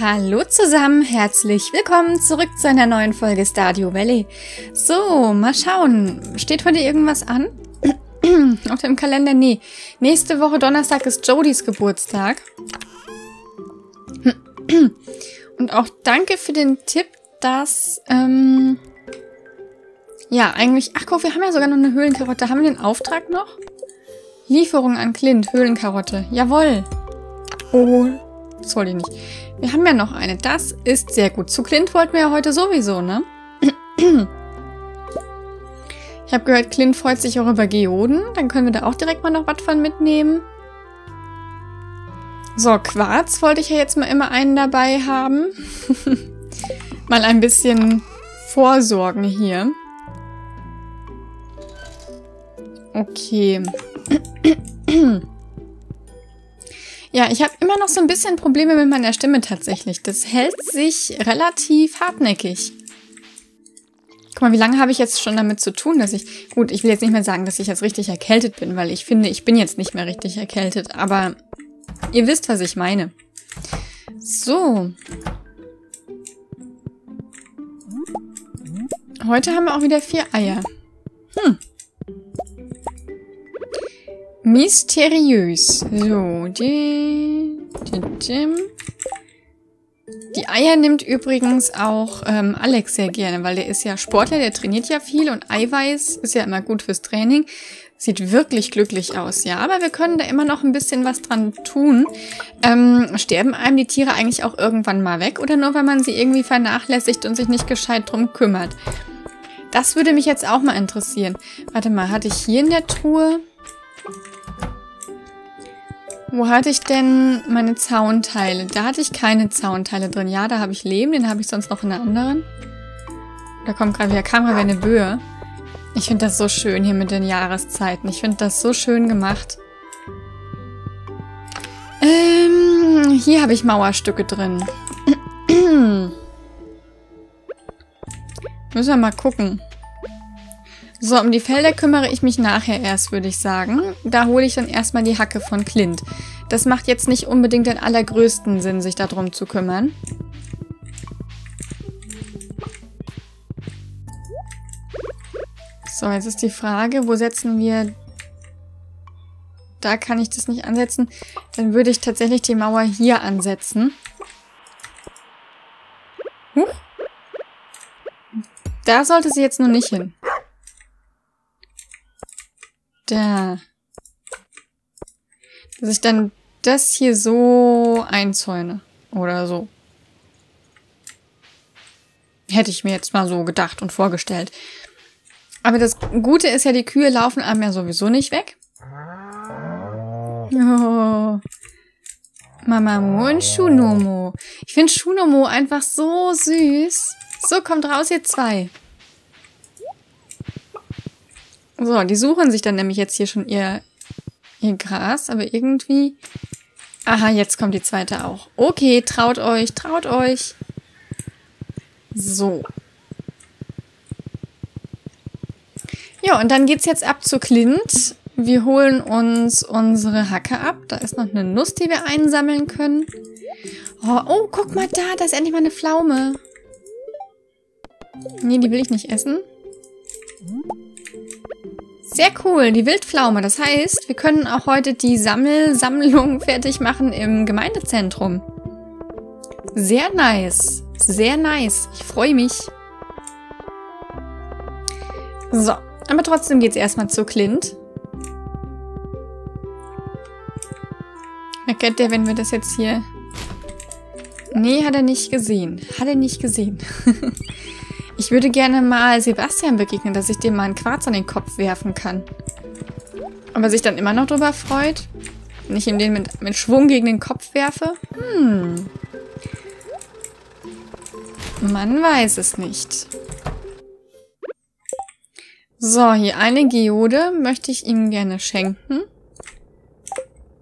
Hallo zusammen, herzlich willkommen zurück zu einer neuen Folge Stadio Valley. So, mal schauen. Steht heute irgendwas an? Auf dem Kalender? Nee. Nächste Woche Donnerstag ist Jodys Geburtstag. Und auch danke für den Tipp, dass, ähm, ja, eigentlich, ach guck, wir haben ja sogar noch eine Höhlenkarotte. Haben wir den Auftrag noch? Lieferung an Clint, Höhlenkarotte. Jawohl. Oh, das wollte ich nicht. Wir haben ja noch eine. Das ist sehr gut. Zu Clint wollten wir ja heute sowieso, ne? Ich habe gehört, Clint freut sich auch über Geoden. Dann können wir da auch direkt mal noch was von mitnehmen. So, Quarz wollte ich ja jetzt mal immer einen dabei haben. mal ein bisschen vorsorgen hier. Okay. Ja, ich habe immer noch so ein bisschen Probleme mit meiner Stimme tatsächlich. Das hält sich relativ hartnäckig. Guck mal, wie lange habe ich jetzt schon damit zu tun, dass ich... Gut, ich will jetzt nicht mehr sagen, dass ich jetzt richtig erkältet bin, weil ich finde, ich bin jetzt nicht mehr richtig erkältet. Aber ihr wisst, was ich meine. So. Heute haben wir auch wieder vier Eier. Hm. Mysteriös. So, die, die, die. die Eier nimmt übrigens auch ähm, Alex sehr gerne, weil der ist ja Sportler, der trainiert ja viel und Eiweiß ist ja immer gut fürs Training. Sieht wirklich glücklich aus, ja. Aber wir können da immer noch ein bisschen was dran tun. Ähm, sterben einem die Tiere eigentlich auch irgendwann mal weg oder nur, weil man sie irgendwie vernachlässigt und sich nicht gescheit drum kümmert? Das würde mich jetzt auch mal interessieren. Warte mal, hatte ich hier in der Truhe... Wo hatte ich denn meine Zaunteile? Da hatte ich keine Zaunteile drin. Ja, da habe ich Leben, den habe ich sonst noch in der anderen. Da kommt gerade wieder, kam gerade eine Böe. Ich finde das so schön hier mit den Jahreszeiten. Ich finde das so schön gemacht. Ähm, hier habe ich Mauerstücke drin. Müssen wir mal gucken. So, um die Felder kümmere ich mich nachher erst, würde ich sagen. Da hole ich dann erstmal die Hacke von Clint. Das macht jetzt nicht unbedingt den allergrößten Sinn, sich darum zu kümmern. So, jetzt ist die Frage, wo setzen wir... Da kann ich das nicht ansetzen. Dann würde ich tatsächlich die Mauer hier ansetzen. Huch. Da sollte sie jetzt nur nicht hin. Da. Dass ich dann das hier so einzäune. Oder so. Hätte ich mir jetzt mal so gedacht und vorgestellt. Aber das Gute ist ja, die Kühe laufen einem ja sowieso nicht weg. Oh. Mamamoo und Shunomo. Ich finde Shunomo einfach so süß. So, kommt raus, ihr zwei. So, die suchen sich dann nämlich jetzt hier schon ihr, ihr Gras, aber irgendwie... Aha, jetzt kommt die zweite auch. Okay, traut euch, traut euch. So. Ja, und dann geht's jetzt ab zu Clint. Wir holen uns unsere Hacke ab. Da ist noch eine Nuss, die wir einsammeln können. Oh, oh, guck mal da, da ist endlich mal eine Pflaume. Nee, die will ich nicht essen. Sehr cool, die Wildpflaume. Das heißt, wir können auch heute die Sammelsammlung fertig machen im Gemeindezentrum. Sehr nice. Sehr nice. Ich freue mich. So, aber trotzdem geht's erstmal zu Clint. Erkennt der, wenn wir das jetzt hier... Nee, hat er nicht gesehen. Hat er nicht gesehen. Ich würde gerne mal Sebastian begegnen, dass ich dem mal einen Quarz an den Kopf werfen kann. Ob er sich dann immer noch drüber freut? Wenn ich ihm den mit, mit Schwung gegen den Kopf werfe? Hm. Man weiß es nicht. So, hier eine Geode möchte ich ihm gerne schenken.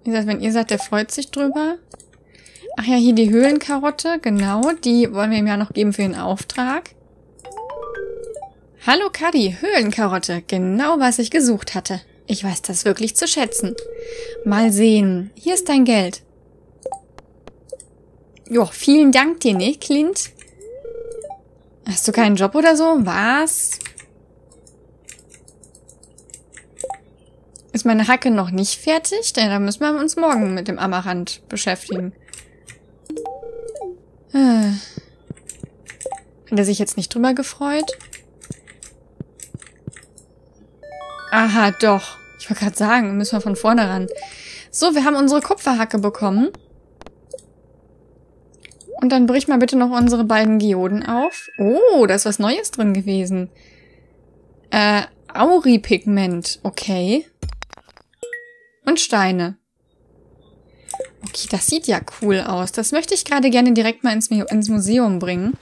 Wie gesagt, wenn ihr sagt, der freut sich drüber. Ach ja, hier die Höhlenkarotte, genau. Die wollen wir ihm ja noch geben für den Auftrag. Hallo Kadi, Höhlenkarotte, genau was ich gesucht hatte. Ich weiß das wirklich zu schätzen. Mal sehen, hier ist dein Geld. Jo, vielen Dank dir, ne, Clint? Hast du keinen Job oder so? Was? Ist meine Hacke noch nicht fertig? Ja, dann müssen wir uns morgen mit dem Amaranth beschäftigen. Äh. Hat er sich jetzt nicht drüber gefreut? Aha, doch. Ich wollte gerade sagen, müssen wir von vorne ran. So, wir haben unsere Kupferhacke bekommen. Und dann brich mal bitte noch unsere beiden Geoden auf. Oh, da ist was Neues drin gewesen. Äh, Auripigment. Okay. Und Steine. Okay, das sieht ja cool aus. Das möchte ich gerade gerne direkt mal ins, ins Museum bringen.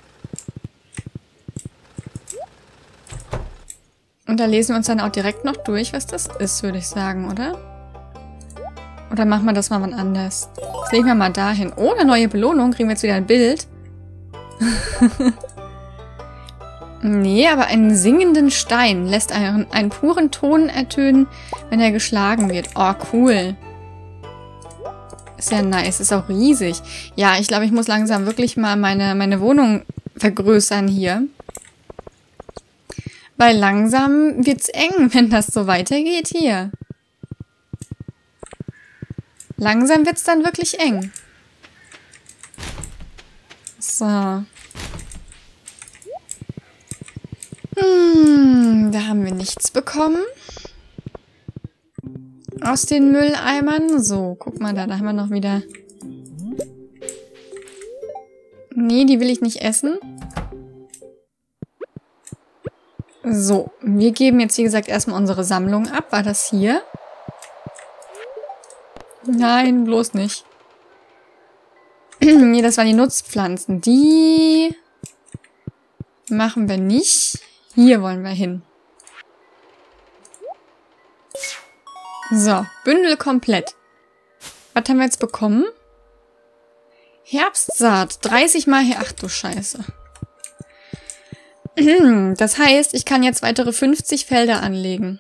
Und da lesen wir uns dann auch direkt noch durch, was das ist, würde ich sagen, oder? Oder machen wir das mal wann anders? Das legen wir mal dahin. Oh, eine neue Belohnung. Kriegen wir jetzt wieder ein Bild. nee, aber einen singenden Stein lässt einen, einen puren Ton ertönen, wenn er geschlagen wird. Oh, cool. Ist ja nice. Ist auch riesig. Ja, ich glaube, ich muss langsam wirklich mal meine, meine Wohnung vergrößern hier. Weil langsam wird's eng, wenn das so weitergeht hier. Langsam wird's dann wirklich eng. So. Hm, da haben wir nichts bekommen. Aus den Mülleimern. So, guck mal da, da haben wir noch wieder... Nee, die will ich nicht essen. So, wir geben jetzt, wie gesagt, erstmal unsere Sammlung ab. War das hier? Nein, bloß nicht. nee, das waren die Nutzpflanzen. Die machen wir nicht. Hier wollen wir hin. So, Bündel komplett. Was haben wir jetzt bekommen? Herbstsaat. 30 mal her. Ach du Scheiße. Das heißt, ich kann jetzt weitere 50 Felder anlegen.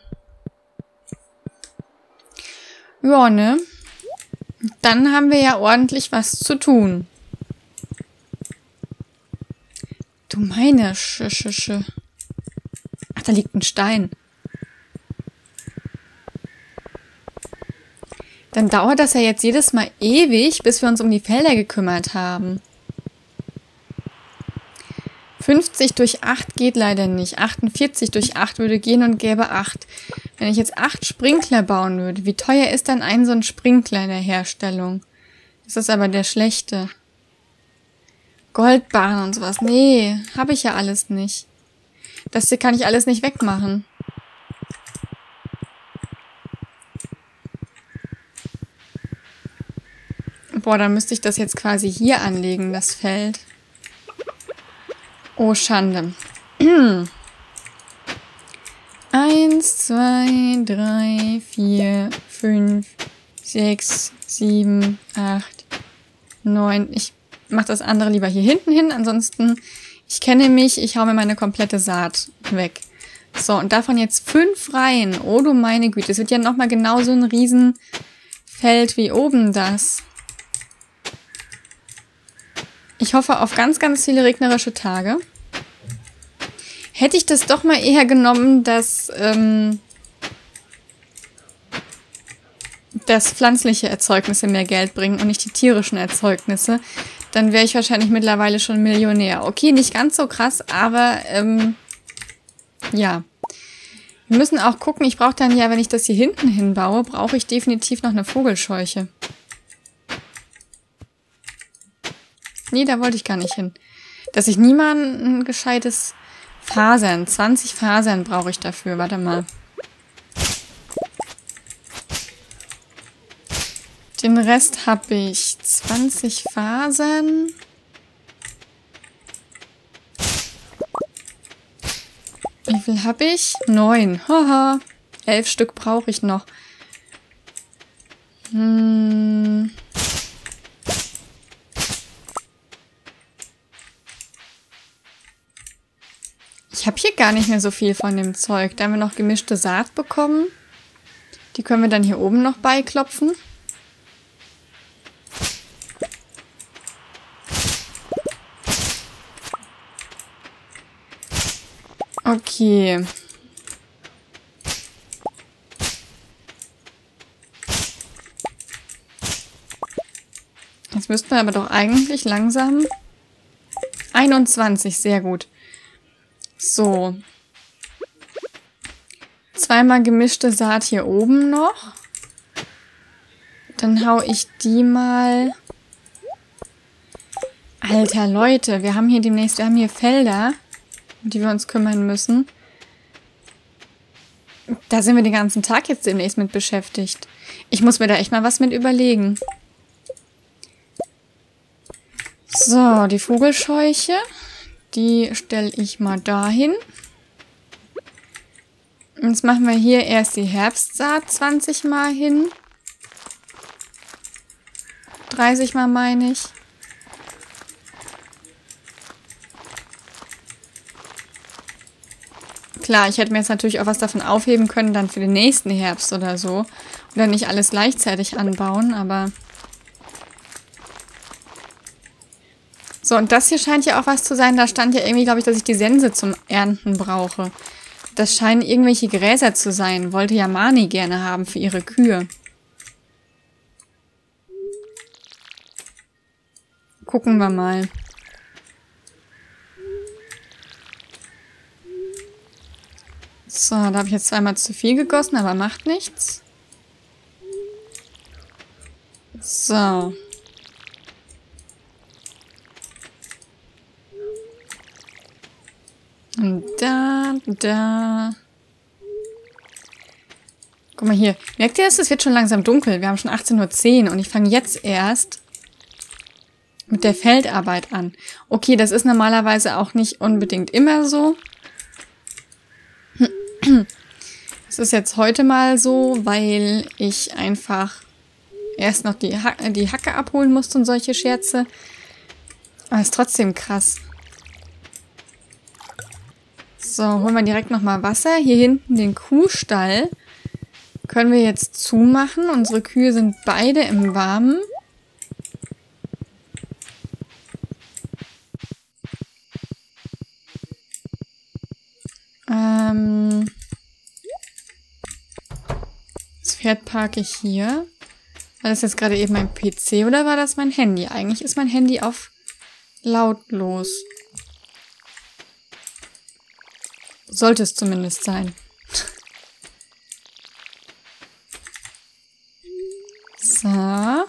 Ja, ne? Dann haben wir ja ordentlich was zu tun. Du meine Sch, Sch, Sch. Ach, da liegt ein Stein. Dann dauert das ja jetzt jedes Mal ewig, bis wir uns um die Felder gekümmert haben. 50 durch 8 geht leider nicht. 48 durch 8 würde gehen und gäbe 8. Wenn ich jetzt 8 Sprinkler bauen würde, wie teuer ist dann ein so ein Sprinkler in der Herstellung? Das ist aber der schlechte. Goldbarren und sowas. Nee, habe ich ja alles nicht. Das hier kann ich alles nicht wegmachen. Boah, dann müsste ich das jetzt quasi hier anlegen, das Feld. Oh, Schande. Eins, zwei, drei, vier, fünf, sechs, sieben, acht, neun. Ich mach das andere lieber hier hinten hin. Ansonsten, ich kenne mich, ich hau mir meine komplette Saat weg. So, und davon jetzt fünf Reihen. Oh du meine Güte, es wird ja nochmal genauso ein Riesenfeld wie oben das. Ich hoffe auf ganz, ganz viele regnerische Tage. Hätte ich das doch mal eher genommen, dass, ähm, dass pflanzliche Erzeugnisse mehr Geld bringen und nicht die tierischen Erzeugnisse, dann wäre ich wahrscheinlich mittlerweile schon Millionär. Okay, nicht ganz so krass, aber ähm, ja. Wir müssen auch gucken, ich brauche dann ja, wenn ich das hier hinten hinbaue, brauche ich definitiv noch eine Vogelscheuche. Nee, da wollte ich gar nicht hin. Dass ich niemand ein gescheites Fasern. 20 Fasern brauche ich dafür. Warte mal. Den Rest habe ich 20 Fasern. Wie viel habe ich? Neun. Haha. Elf Stück brauche ich noch. Hm. Ich habe hier gar nicht mehr so viel von dem Zeug. Da haben wir noch gemischte Saat bekommen. Die können wir dann hier oben noch beiklopfen. Okay. Jetzt müssten wir aber doch eigentlich langsam... 21, sehr gut. So. Zweimal gemischte Saat hier oben noch. Dann hau ich die mal... Alter, Leute, wir haben hier demnächst, wir haben hier Felder, um die wir uns kümmern müssen. Da sind wir den ganzen Tag jetzt demnächst mit beschäftigt. Ich muss mir da echt mal was mit überlegen. So, die Vogelscheuche. Die stelle ich mal dahin. Jetzt machen wir hier erst die Herbstsaat 20 Mal hin. 30 Mal meine ich. Klar, ich hätte mir jetzt natürlich auch was davon aufheben können, dann für den nächsten Herbst oder so. Oder nicht alles gleichzeitig anbauen, aber... So, und das hier scheint ja auch was zu sein. Da stand ja irgendwie, glaube ich, dass ich die Sense zum Ernten brauche. Das scheinen irgendwelche Gräser zu sein. Wollte ja Mani gerne haben für ihre Kühe. Gucken wir mal. So, da habe ich jetzt zweimal zu viel gegossen, aber macht nichts. So. Da, da. Guck mal hier. Merkt ihr es? Es wird schon langsam dunkel. Wir haben schon 18.10 Uhr und ich fange jetzt erst mit der Feldarbeit an. Okay, das ist normalerweise auch nicht unbedingt immer so. Es ist jetzt heute mal so, weil ich einfach erst noch die, ha die Hacke abholen musste und solche Scherze. Aber ist trotzdem krass. So, holen wir direkt nochmal Wasser. Hier hinten den Kuhstall können wir jetzt zumachen. Unsere Kühe sind beide im Warmen. Ähm das Pferd parke ich hier. War das jetzt gerade eben mein PC oder war das mein Handy? Eigentlich ist mein Handy auf lautlos. Sollte es zumindest sein. So.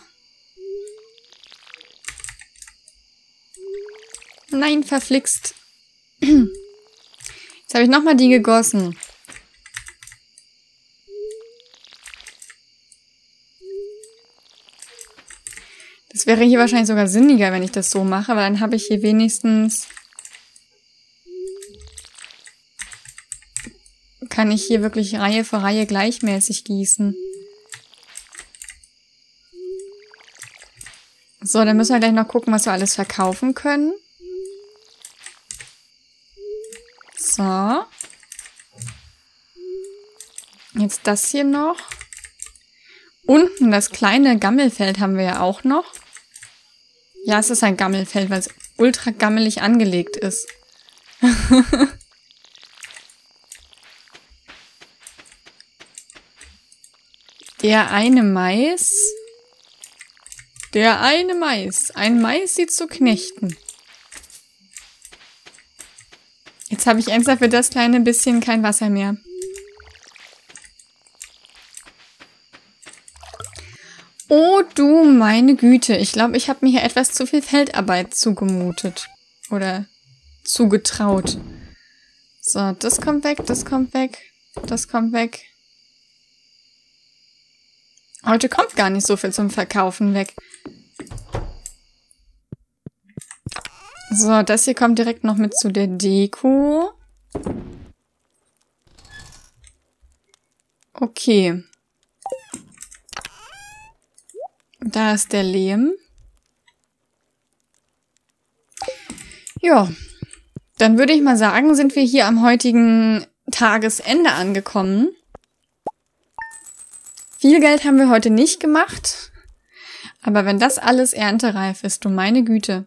Nein, verflixt. Jetzt habe ich nochmal die gegossen. Das wäre hier wahrscheinlich sogar sinniger, wenn ich das so mache, weil dann habe ich hier wenigstens kann ich hier wirklich Reihe für Reihe gleichmäßig gießen. So, dann müssen wir gleich noch gucken, was wir alles verkaufen können. So. Jetzt das hier noch. Unten das kleine Gammelfeld haben wir ja auch noch. Ja, es ist ein Gammelfeld, weil es ultra gammelig angelegt ist. Der eine Mais. Der eine Mais. Ein Mais sie zu knechten. Jetzt habe ich ernsthaft für das kleine bisschen kein Wasser mehr. Oh du meine Güte. Ich glaube, ich habe mir hier etwas zu viel Feldarbeit zugemutet. Oder zugetraut. So, das kommt weg, das kommt weg, das kommt weg. Heute kommt gar nicht so viel zum Verkaufen weg. So, das hier kommt direkt noch mit zu der Deko. Okay. Da ist der Lehm. Ja, dann würde ich mal sagen, sind wir hier am heutigen Tagesende angekommen. Viel Geld haben wir heute nicht gemacht. Aber wenn das alles erntereif ist, du meine Güte.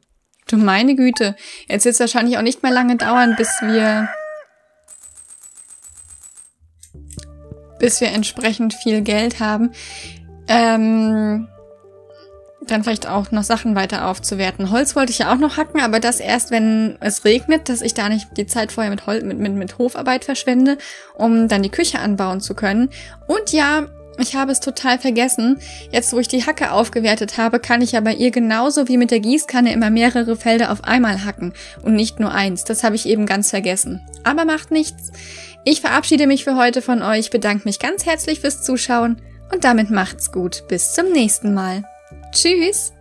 Du meine Güte. Jetzt wird es wahrscheinlich auch nicht mehr lange dauern, bis wir bis wir entsprechend viel Geld haben. Ähm, dann vielleicht auch noch Sachen weiter aufzuwerten. Holz wollte ich ja auch noch hacken, aber das erst, wenn es regnet, dass ich da nicht die Zeit vorher mit, Hol mit, mit, mit Hofarbeit verschwende, um dann die Küche anbauen zu können. Und ja, ich habe es total vergessen. Jetzt, wo ich die Hacke aufgewertet habe, kann ich ja bei ihr genauso wie mit der Gießkanne immer mehrere Felder auf einmal hacken und nicht nur eins. Das habe ich eben ganz vergessen. Aber macht nichts. Ich verabschiede mich für heute von euch, bedanke mich ganz herzlich fürs Zuschauen und damit macht's gut. Bis zum nächsten Mal. Tschüss!